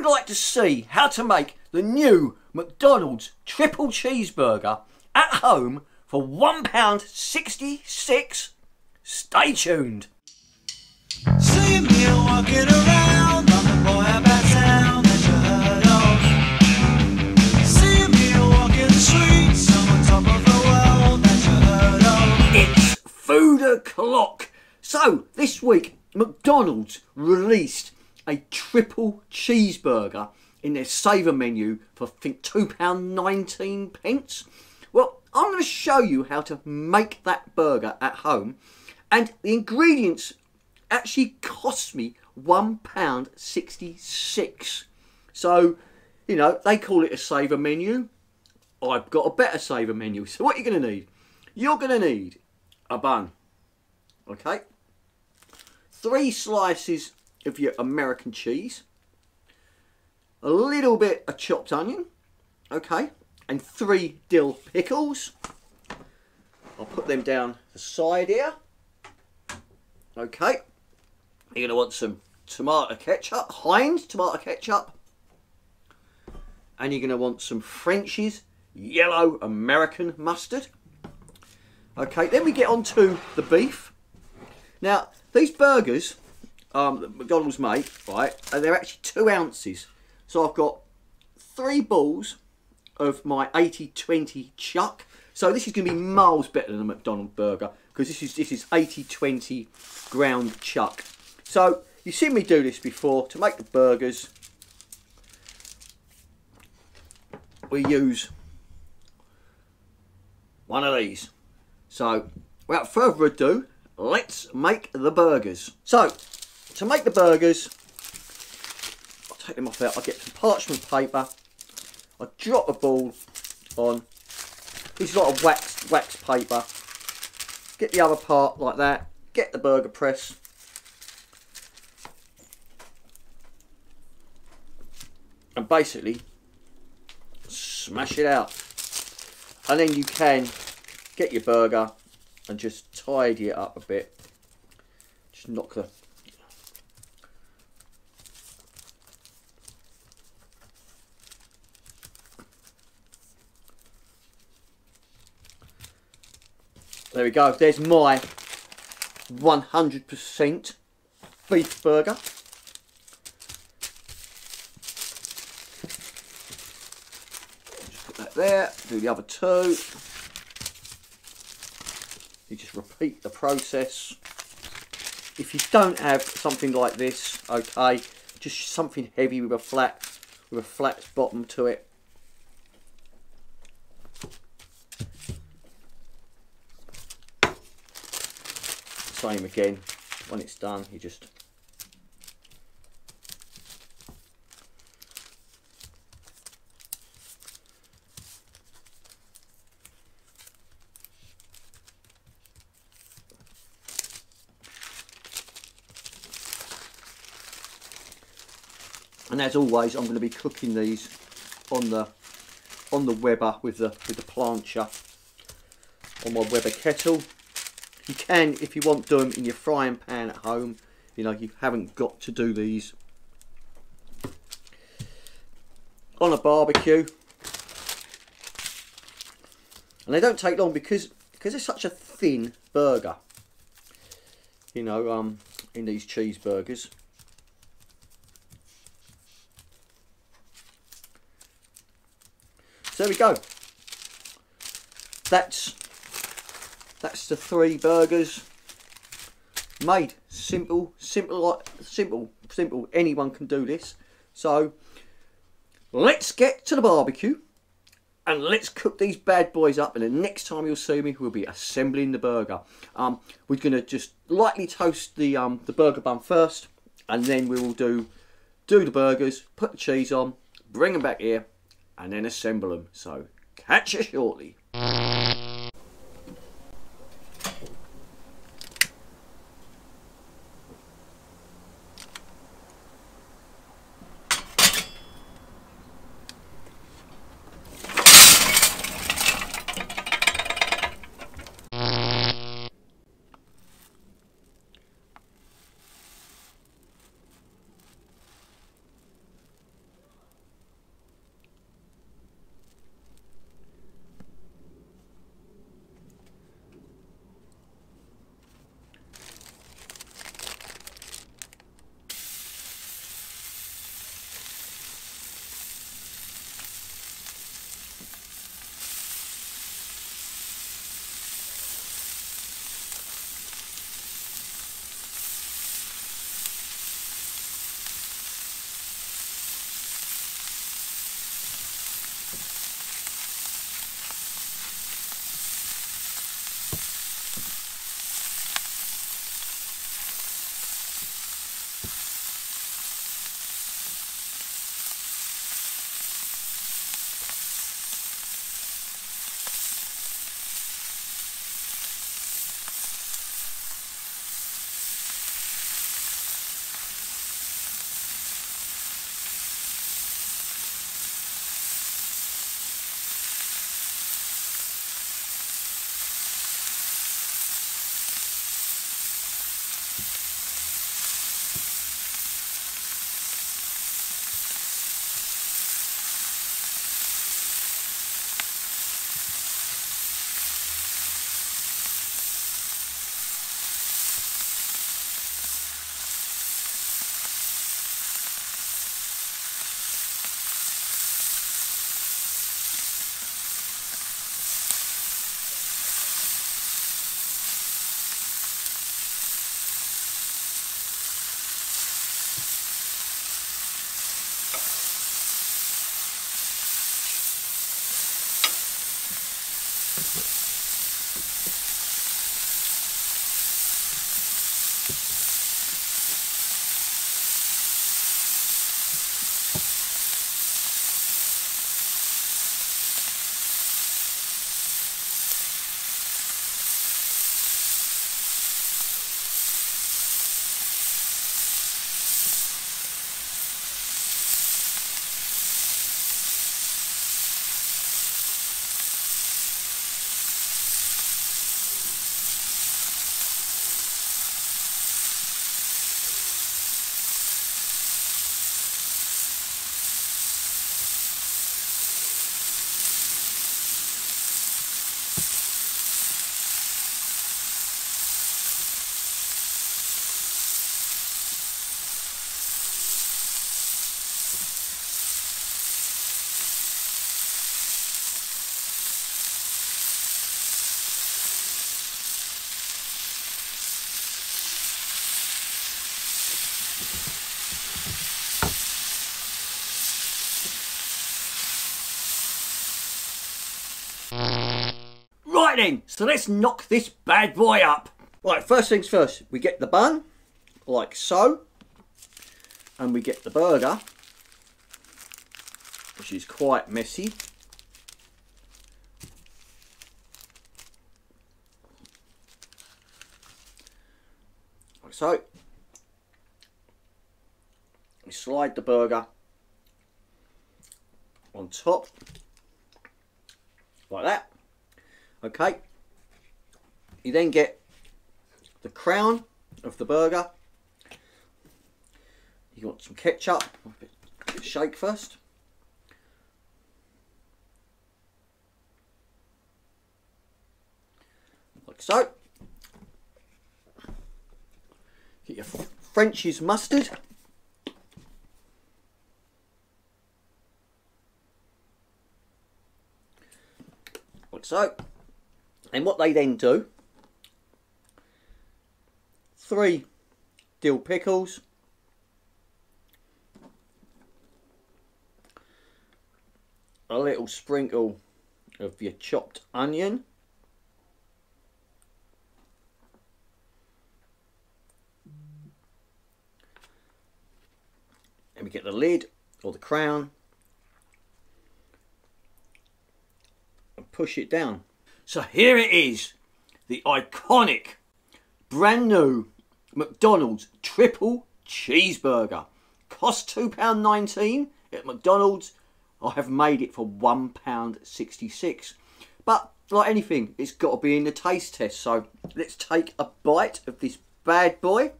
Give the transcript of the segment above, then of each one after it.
would like to see how to make the new McDonald's triple cheeseburger at home for £1.66, stay tuned. See me walking around, I'm the boy about town that you heard of. See me walking the streets, I'm on top of the world that you heard of. It's food o'clock. So, this week, McDonald's released a triple cheeseburger in their saver menu for I think £2.19 pence. Well, I'm going to show you how to make that burger at home, and the ingredients actually cost me £1.66. So, you know, they call it a saver menu. I've got a better saver menu. So, what are you're going to need? You're going to need a bun, okay? Three slices of your American cheese, a little bit of chopped onion, okay, and three dill pickles. I'll put them down the side here. Okay, you're going to want some tomato ketchup, Heinz tomato ketchup, and you're going to want some French's yellow American mustard. Okay, then we get on to the beef. Now, these burgers um, McDonald's make, right, and they're actually two ounces. So I've got three balls of my 80-20 chuck. So this is going to be miles better than a McDonald's burger because this is this is 80-20 ground chuck. So you've seen me do this before. To make the burgers, we use one of these. So without further ado, let's make the burgers. So to make the burgers, I'll take them off there. I'll get some parchment paper. I'll drop a ball on. This is a lot of wax, wax paper. Get the other part like that. Get the burger press. And basically, smash it out. And then you can get your burger and just tidy it up a bit. Just knock the There we go. There's my 100% beef burger. Just put that there. Do the other two. You just repeat the process. If you don't have something like this, okay, just something heavy with a flat with a flat bottom to it. Same again. When it's done, you just and as always I'm going to be cooking these on the on the Weber with the with the plancha on my Weber kettle you can if you want do them in your frying pan at home. You know you haven't got to do these. On a barbecue. And they don't take long because because it's such a thin burger. You know um in these cheeseburgers. So there we go. That's that's the three burgers made. Simple, simple, like simple, simple. Anyone can do this. So let's get to the barbecue and let's cook these bad boys up. And the next time you'll see me, we'll be assembling the burger. Um, we're gonna just lightly toast the um the burger bun first, and then we will do do the burgers, put the cheese on, bring them back here, and then assemble them. So catch you shortly. So let's knock this bad boy up. Right, first things first, we get the bun, like so, and we get the burger, which is quite messy. Like so. We slide the burger on top, like that. Okay. You then get the crown of the burger. You got some ketchup. Shake first. Like so. Get your French's mustard. Like so. And what they then do, three dill pickles, a little sprinkle of your chopped onion, and we get the lid or the crown and push it down. So here it is, the iconic, brand new McDonald's triple cheeseburger. Cost £2.19 at McDonald's. I have made it for £1.66. But like anything, it's got to be in the taste test. So let's take a bite of this bad boy.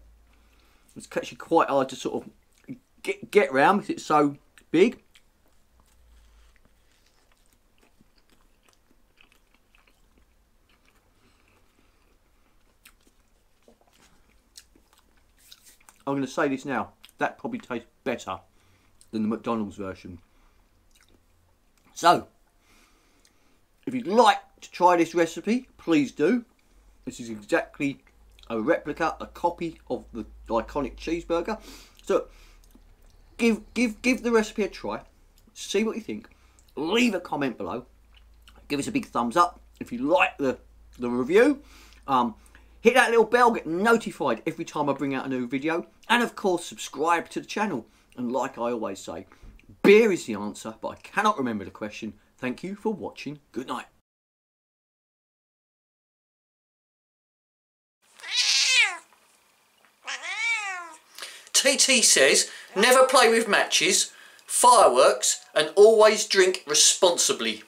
It's actually quite hard to sort of get, get round because it's so big. I'm going to say this now. That probably tastes better than the McDonald's version. So, if you'd like to try this recipe, please do. This is exactly a replica, a copy of the iconic cheeseburger. So, give give give the recipe a try. See what you think. Leave a comment below. Give us a big thumbs up if you like the the review. Um, hit that little bell, get notified every time I bring out a new video, and of course subscribe to the channel. And like I always say, beer is the answer, but I cannot remember the question. Thank you for watching. Good night. TT says, never play with matches, fireworks, and always drink responsibly.